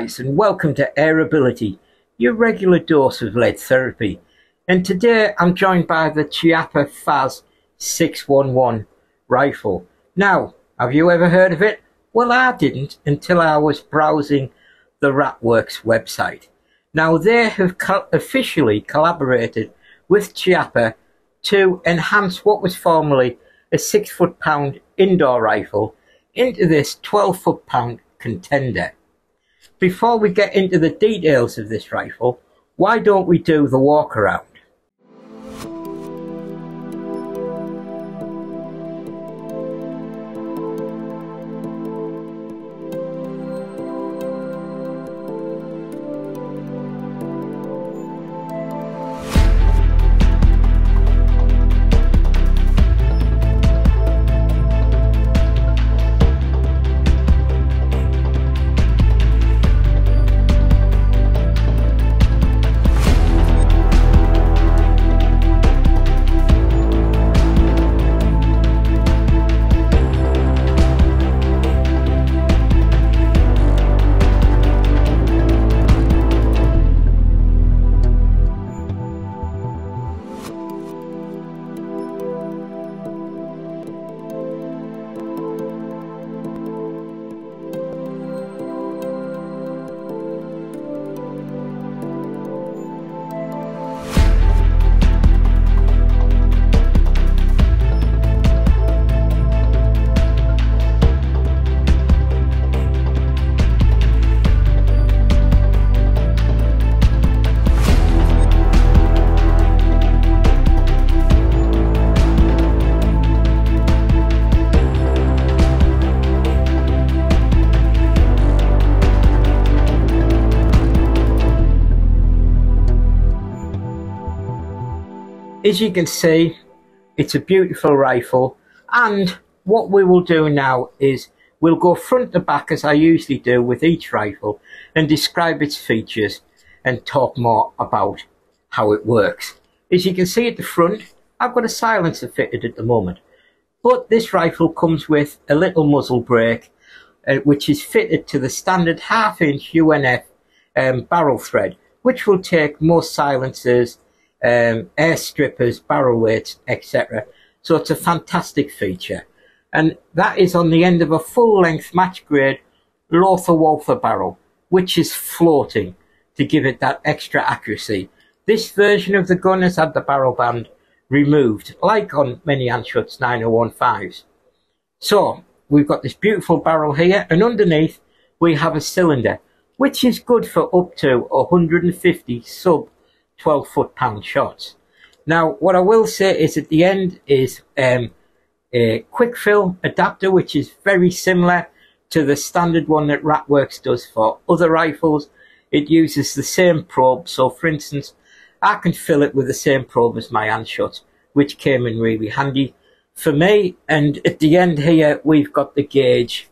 Greetings and welcome to Airability, your regular dose of lead therapy. And today I'm joined by the Chiappa FAS 611 rifle. Now, have you ever heard of it? Well, I didn't until I was browsing the Ratworks website. Now, they have co officially collaborated with Chiappa to enhance what was formerly a 6 foot pound indoor rifle into this 12 foot pound contender. Before we get into the details of this rifle, why don't we do the walk around? As you can see, it's a beautiful rifle. And what we will do now is we'll go front to back as I usually do with each rifle and describe its features and talk more about how it works. As you can see at the front, I've got a silencer fitted at the moment. But this rifle comes with a little muzzle brake, uh, which is fitted to the standard half inch UNF um, barrel thread, which will take most silencers um, air strippers, barrel weights, etc. So it's a fantastic feature. And that is on the end of a full length match grade Lothar Walther barrel, which is floating to give it that extra accuracy. This version of the gun has had the barrel band removed, like on many Anschutz 9015s. So, we've got this beautiful barrel here, and underneath we have a cylinder, which is good for up to 150 sub 12 foot pound shots. Now, what I will say is at the end is um, a quick fill adapter, which is very similar to the standard one that Ratworks does for other rifles. It uses the same probe. So, for instance, I can fill it with the same probe as my Anschutz, which came in really handy for me. And at the end here, we've got the gauge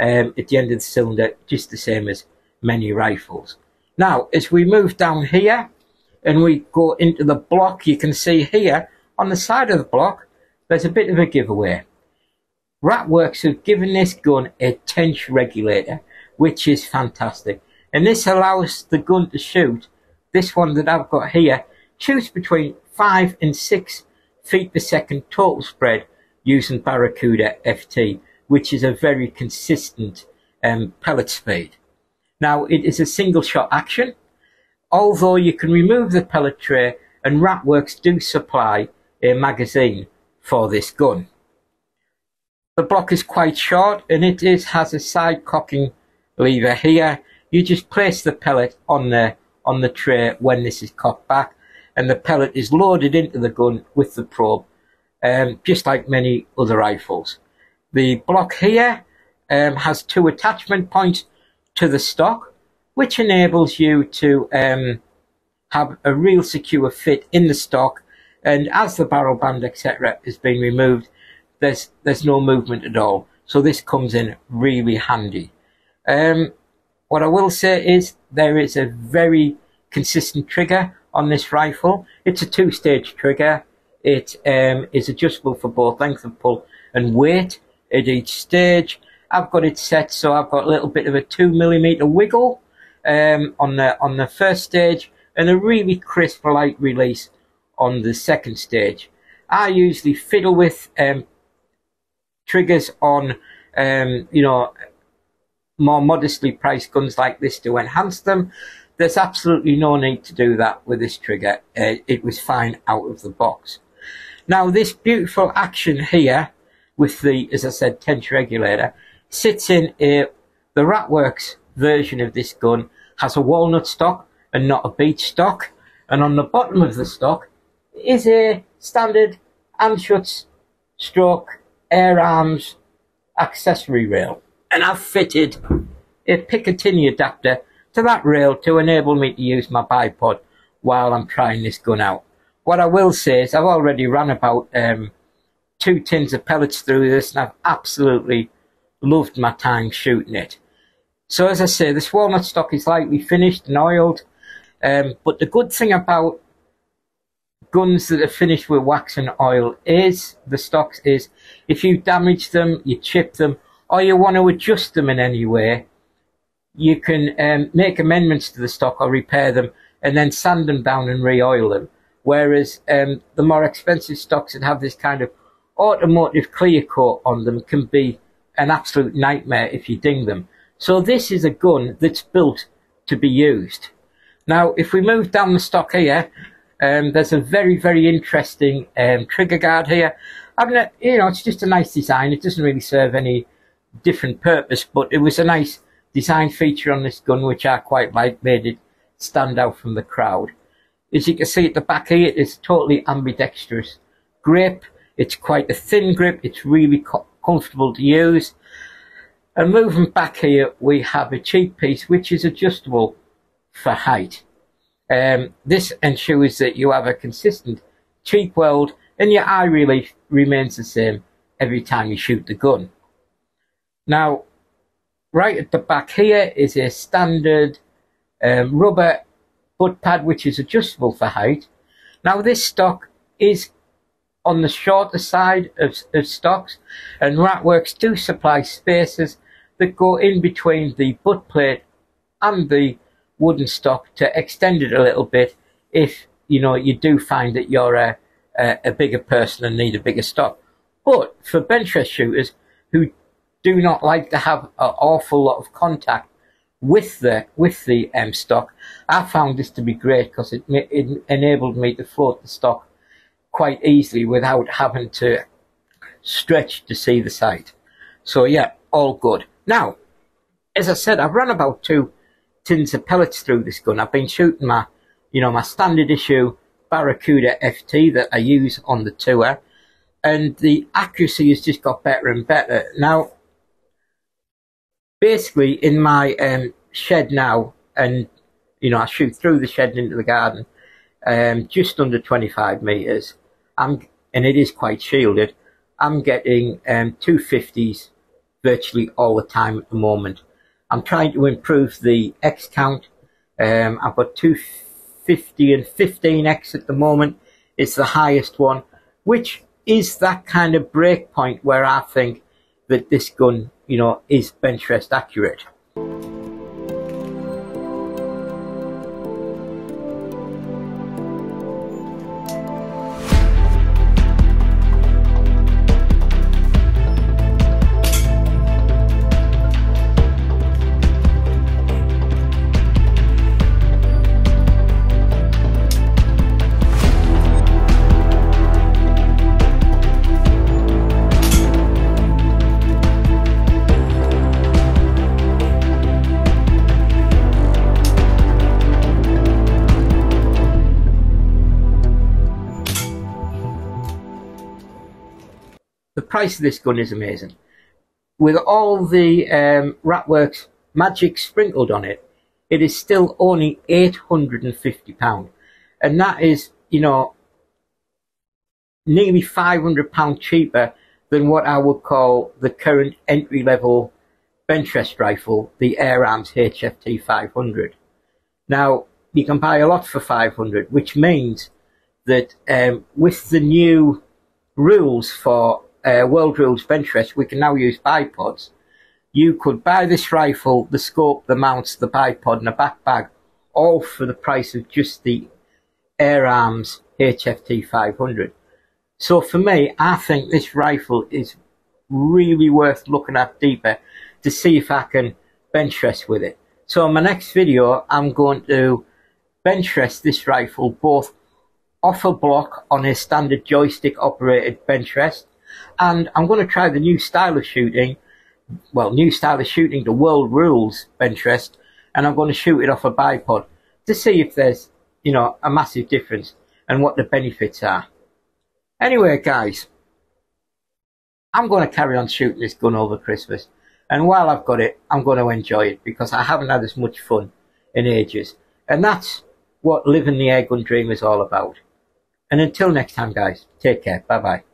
um, at the end of the cylinder, just the same as many rifles. Now, as we move down here, and we go into the block, you can see here on the side of the block, there's a bit of a giveaway. Ratworks have given this gun a tench regulator, which is fantastic. And this allows the gun to shoot, this one that I've got here, shoots between 5 and 6 feet per second total spread using Barracuda FT, which is a very consistent um, pellet speed. Now, it is a single shot action, although you can remove the pellet tray and Ratworks do supply a magazine for this gun. The block is quite short and it is has a side cocking lever here. You just place the pellet on the on the tray when this is cocked back and the pellet is loaded into the gun with the probe um, just like many other rifles. The block here um, has two attachment points to the stock which enables you to um, have a real secure fit in the stock. And as the barrel band, etc., is being removed, there's there's no movement at all. So this comes in really handy. Um, what I will say is there is a very consistent trigger on this rifle. It's a two-stage trigger. It um, is adjustable for both length of pull and weight at each stage. I've got it set so I've got a little bit of a two millimeter wiggle um, on the on the first stage and a really crisp light release on the second stage. I usually fiddle with um, triggers on um, you know more modestly priced guns like this to enhance them. There's absolutely no need to do that with this trigger. Uh, it was fine out of the box. Now this beautiful action here with the, as I said, tench regulator sits in a, the Ratworks version of this gun has a walnut stock and not a beech stock. And on the bottom of the stock is a standard Anschutz stroke air arms accessory rail. And I've fitted a Picatinny adapter to that rail to enable me to use my bipod while I'm trying this gun out. What I will say is I've already run about um, two tins of pellets through this and I've absolutely loved my time shooting it. So as I say, this walnut stock is lightly finished and oiled. Um, but the good thing about guns that are finished with wax and oil is, the stocks is, if you damage them, you chip them, or you want to adjust them in any way, you can um, make amendments to the stock or repair them and then sand them down and re-oil them. Whereas um, the more expensive stocks that have this kind of automotive clear coat on them can be an absolute nightmare if you ding them. So this is a gun that's built to be used. Now, if we move down the stock here, um, there's a very, very interesting um, trigger guard here. I mean, you know, it's just a nice design. It doesn't really serve any different purpose, but it was a nice design feature on this gun, which I quite like, made it stand out from the crowd. As you can see at the back here, it's totally ambidextrous grip. It's quite a thin grip. It's really co comfortable to use. And moving back here, we have a cheek piece, which is adjustable for height. Um, this ensures that you have a consistent cheek weld and your eye relief remains the same every time you shoot the gun. Now, right at the back here is a standard um, rubber butt pad which is adjustable for height. Now this stock is on the shorter side of, of stocks and Ratworks do supply spacers that go in between the butt plate and the wooden stock to extend it a little bit if you know you do find that you're a, a, a bigger person and need a bigger stock. But for bench rest shooters who do not like to have an awful lot of contact with the with the M stock, I found this to be great because it, it enabled me to float the stock quite easily without having to stretch to see the sight. So yeah, all good. Now, as I said, I've run about two tins of pellets through this gun. I've been shooting my, you know, my standard issue Barracuda FT that I use on the tour, and the accuracy has just got better and better. Now, basically, in my um, shed now, and you know, I shoot through the shed into the garden, um, just under 25 meters. I'm, and it is quite shielded. I'm getting um, 250s virtually all the time at the moment. I'm trying to improve the X count. Um, I've got 250 and 15X at the moment. It's the highest one, which is that kind of break point where I think that this gun, you know, is bench rest accurate. Price of this gun is amazing. With all the um, Ratworks magic sprinkled on it, it is still only £850. And that is, you know, nearly £500 cheaper than what I would call the current entry level bench rest rifle, the Air Arms HFT 500. Now, you can buy a lot for 500, which means that um, with the new rules for uh, World Rules bench rest, we can now use bipods. you could buy this rifle, the scope, the mounts, the bipod and a back bag, all for the price of just the Air Arms HFT 500. So for me, I think this rifle is really worth looking at deeper to see if I can bench rest with it. So in my next video, I'm going to bench rest this rifle both off a block on a standard joystick operated bench rest and I'm going to try the new style of shooting. Well new style of shooting the world rules bench rest and I'm going to shoot it off a bipod to see if there's you know a massive difference and what the benefits are. Anyway guys I'm going to carry on shooting this gun over Christmas. And while I've got it I'm going to enjoy it because I haven't had as much fun in ages. And that's what living the airgun dream is all about. And until next time guys take care. Bye bye